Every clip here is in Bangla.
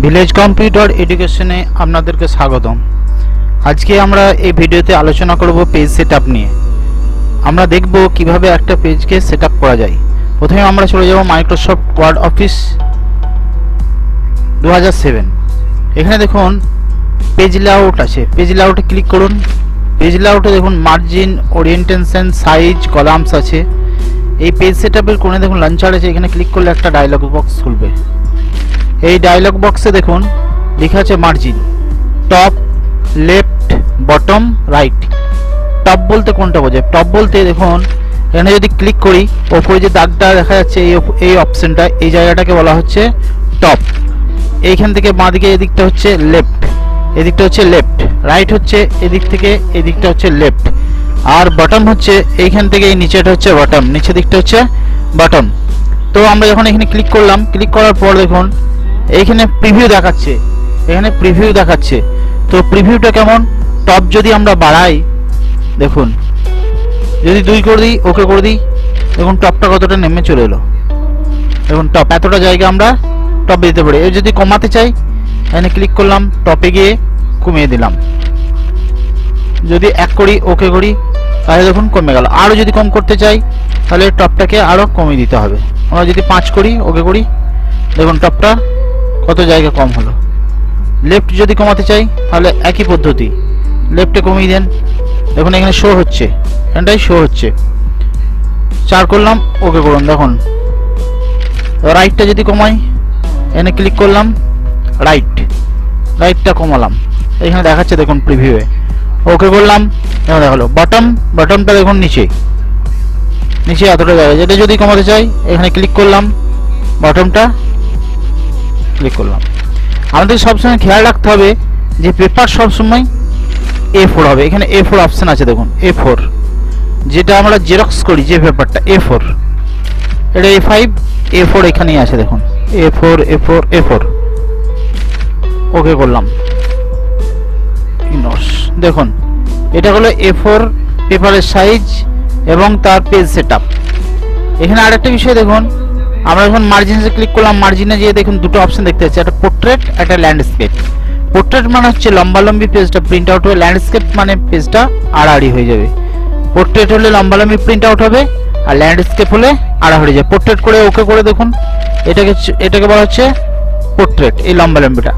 ভিলেজ কম্পিউটার এডুকেশনে আপনাদেরকে স্বাগতম। আজকে আমরা এই ভিডিওতে আলোচনা করব পেজ সেটআপ নিয়ে। আমরা দেখব কীভাবে একটা পেজকে সেটআপ করা যায়। প্রথমে আমরা চলে যাব মাইক্রোসফট ওয়ার্ড অফিস দু এখানে দেখুন পেজ লেআউট আছে। পেজ লেআউটে ক্লিক করুন। পেজ লেআউটে দেখুন মার্জিন ওরিয়েন্টেশন সাইজ কলামস আছে। এই পেজ সেটআপের কোণে দেখুন লঞ্চার আছে। এখানে ক্লিক করলে একটা ডায়লগ বক্স খুলবে। এই ডায়লগ বক্সে দেখুন, লেখা আছে margin top left bottom right top বলতে কোনটা বোঝায়? টপ বলতে দেখুন, এখানে যদি ক্লিক করি, ওপরে যে দাগটা দেখা যাচ্ছে, এই এই অপশনটা এই জায়গাটাকে বলা হচ্ছে টপ এইখান থেকে বাঁ দিকে এদিকটা হচ্ছে লেফট এদিকটা হচ্ছে লেফট রাইট হচ্ছে এদিক থেকে, এদিকটা হচ্ছে লেফট আর বটম হচ্ছে, এইখান থেকে এই নিচেটা হচ্ছে বটম নিচের দিকটা হচ্ছে বটম তো আমরা যখন এখানে ক্লিক করলাম ক্লিক করার পর দেখুন এইখানে প্রিভিউ দেখাচ্ছে। এখানে প্রিভিউ দেখাচ্ছে। তো প্রিভিউটা কেমন? টপ যদি আমরা বাড়াই, দেখুন, যদি দুই করে দিই, ওকে করে দিই, দেখুন টপটা কতটা নেমে চলে এলো। দেখুন টপ এতটা জায়গা আমরা টপে দিতে পারি। যদি কমাতে চাই, এখানে ক্লিক করলাম টপে গিয়ে কমিয়ে দিলাম। যদি এক করি, ওকে করি, তাহলে দেখুন কমে গেল। আরও যদি কম করতে চাই, তাহলে টপটাকে আরও কমিয়ে দিতে হবে। আমরা যদি পাঁচ করি, ওকে করি, দেখুন টপটা কত জায়গা কম হলো? লেফট যদি কমাতে চাই, তাহলে একই পদ্ধতি। লেফটে কমিয়ে দেন। দেখুন, এখানে শো হচ্ছে। এখানটাই শো হচ্ছে। চার করলাম ওকে করুন। দেখুন। রাইটটা যদি কমাই, এখানে ক্লিক করলাম রাইট রাইটটা কমালাম। এখানে দেখাচ্ছে, দেখুন প্রিভিউয়ে ওকে করলাম। এখানে দেখাল। বটম বটমটা দেখুন, নিচে। নিচে এতটা জায়গা। যেটা যদি কমাতে চাই, এখানে ক্লিক করলাম বটমটা ক্লিক করলাম। আমাদের সবসময় খেয়াল রাখতে হবে যে পেপার সবসময় এ ফোর হবে। এখানে এ ফোর অপশান আছে দেখুন এ ফোর যেটা আমরা জেরক্স করি, যে পেপারটা এ ফোর এটা এ ফাইভ এ ফোর এখানেই আছে দেখুন। A four A four A four okay করলাম। দেখুন, এটা হলো এ ফোর পেপারের সাইজ এবং তার পেজ সেট এখানে আরেকটা বিষয় দেখুন আমরা যখন মার্জিনে ক্লিক করলাম মার্জিনে গিয়ে দেখুন দুটো অপশন দেখতে পাচ্ছি, একটা পোর্ট্রেট একটা ল্যান্ডস্কেপ পোর্ট্রেট মানে হচ্ছে লম্বালম্বি পেজটা প্রিন্ট আউট হবে ল্যান্ডস্কেপ মানে পেজটা আড়াআড়ি হয়ে যাবে। পোর্ট্রেট হলে লম্বালম্বি প্রিন্ট আউট হবে, আর ল্যান্ডস্কেপ হলে আড়াআড়ি যাবে। পোর্ট্রেট করে ওকে করে দেখুন, এটাকে এটাকে বলা হচ্ছে পোর্ট্রেট এই লম্বালম্বিটা।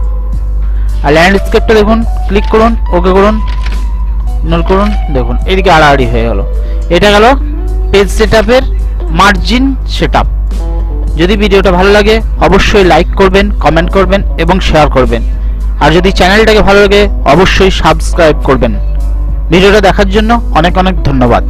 আর ল্যান্ডস্কেপটা দেখুন ক্লিক করুন ওকে করুন নোট করুন, দেখুন, এদিকে আড়াআড়ি হয়ে গেল। এটা গেল পেজ সেটআপের মার্জিন সেটআপ যদি ভিডিওটা ভালো লাগে, অবশ্যই লাইক করবেন কমেন্ট করবেন এবং শেয়ার করবেন। আর যদি চ্যানেলটাকে ভালো লাগে, অবশ্যই সাবস্ক্রাইব করবেন। ভিডিওটা দেখার জন্য অনেক অনেক ধন্যবাদ।